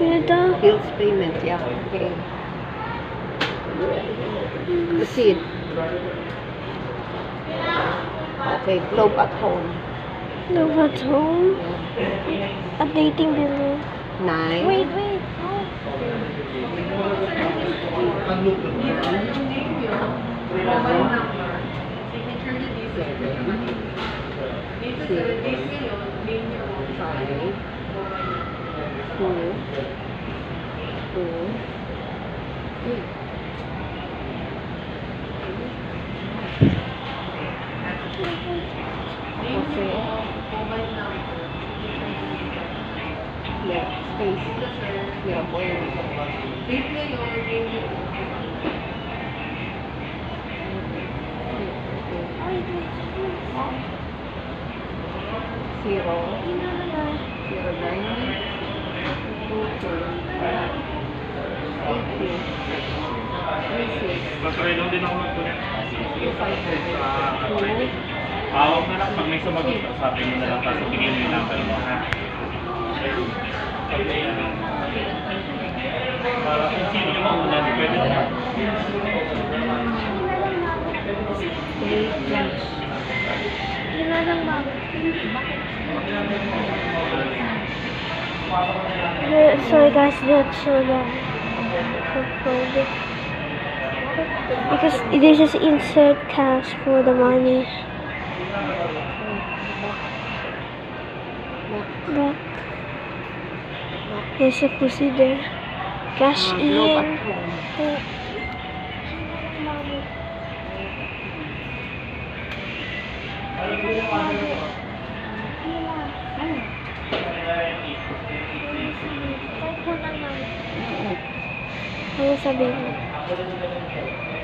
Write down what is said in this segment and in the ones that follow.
Ito. Bills payment, yeah. Okay. Proceed. Okay, globe at home. Love at home. Yeah. Updating below. Nine. Wait, wait. Yeah, space. Yeah, bueno. Zero. Zero nine. Mag-try down din ako five two. Awag na lang pag may sumagot, sabi mo na lang tapos bigyan mo yung number mo ha. Para kung sino yung mauna, pwede na. Lang? Uh, sorry guys, that's so long. Because this is insert cash for the money. Back. There's a procedure. Cash Ah, in. Ano sabihin mo?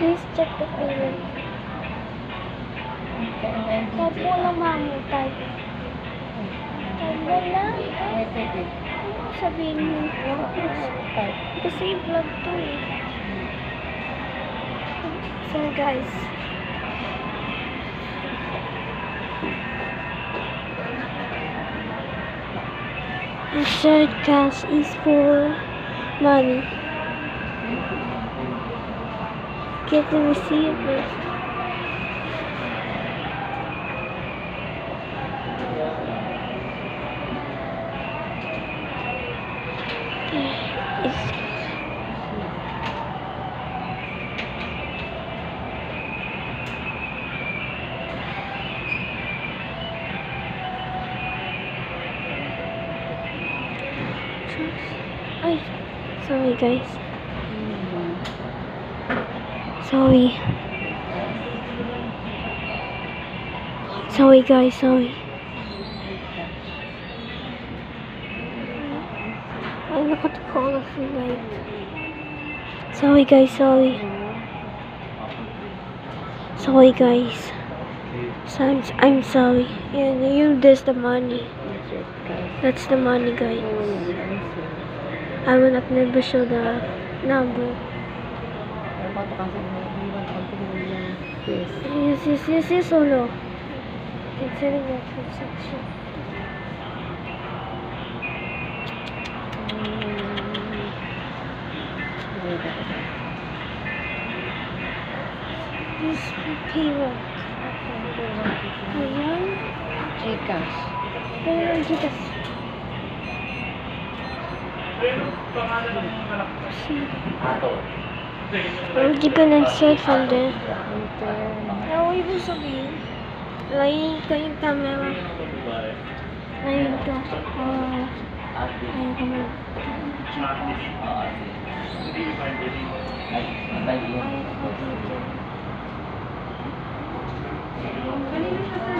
Please check the payment. Kahit po lang mamutay. Mo lang. Ano sabihin mo? Kasi vlog to eh. So guys. The third cash is for money. Get the receiver. It's sorry guys. Sorry. Sorry guys, sorry. I Ay, nakatako na sa light. Sorry guys, sorry. Sorry guys. So, I'm, I'm sorry. Yun, you that's the money. That's the money guys. I will not never show the number. cuánto Sí, sí, sí, solo. This pivot. Chicas. Ayan, gigas. Ang gigas ng cellphone din. Ano ibig sabihin? Lain ko yung camera. Lain ko. Ah, Lain ko mag... Okay,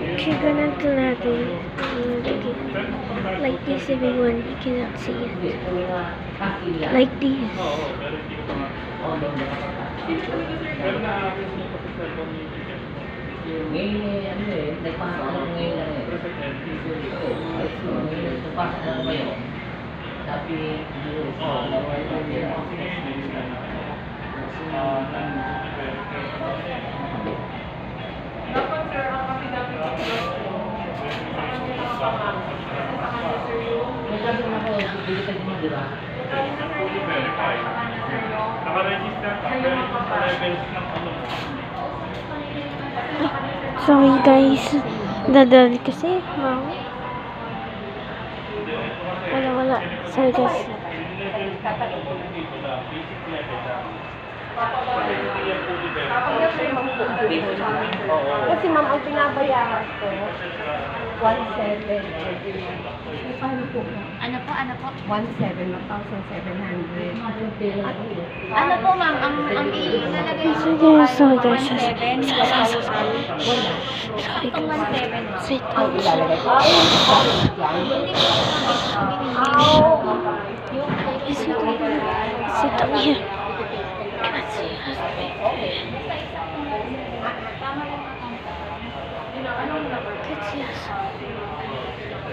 ganito natin. Like this, everyone. You cannot see it. Like this. Sorry guys. Dadali kasi. Wow. Wala, wala. Sorry guys. Kasi ma'am, ang pinabayaran ko, 1,700 every month. Paano po? Ano po, ano po? 1,700, 1,700. At, Ano po ma'am, ang, ang ilalagay ko po ay Sorry, guys. 1,700. Sorry, Itong 1,700. Sit out. Hindi po kami- kami- Sit out here.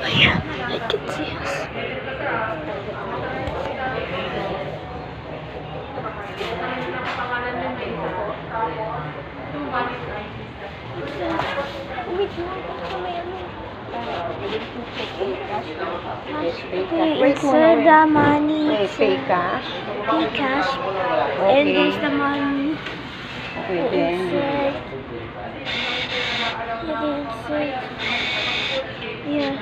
Oh yeah, I can see us. Wait lang, may ano. The money. May pay cash. Pay cash. And Okay. there's the money. Pwede. Insert. Okay, insert. Uh, uh, yeah.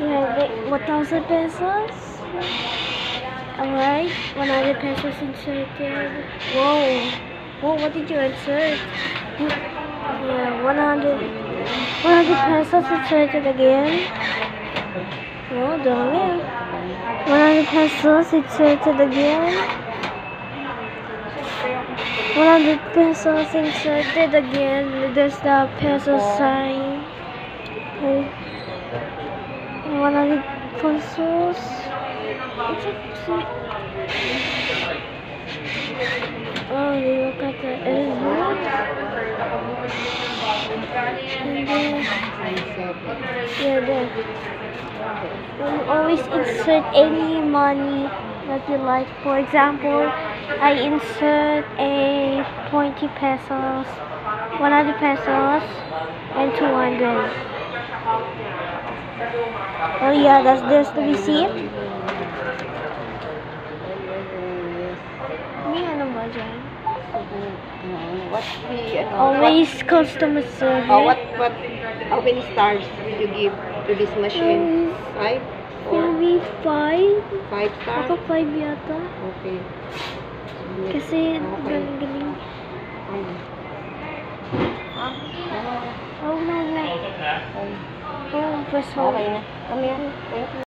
Yeah, like 1,000 pesos. Alright, 100 pesos inserted. Whoa. Whoa, what did you insert? Yeah, 100. 100 pesos inserted again. Oh, dami. 100 pesos inserted again. 100 pesos inserted again. There's the peso sign. Okay. 100 pesos. It's oh, you look at the You um, always insert any money that you like. For example, I insert a 20 pesos, 100 pesos, and 200. Oh yeah, that's there's the receipt. May What's the, ano, Always customer service. what, oh, what, what, how many stars will you give to this machine? Always Five? Or maybe five? five stars? Ako five yata. Okay. Kasi Okay. galing-galing. Ayun. Oh, no, no. Oh, first one. Okay na. Kami yan. Thank you.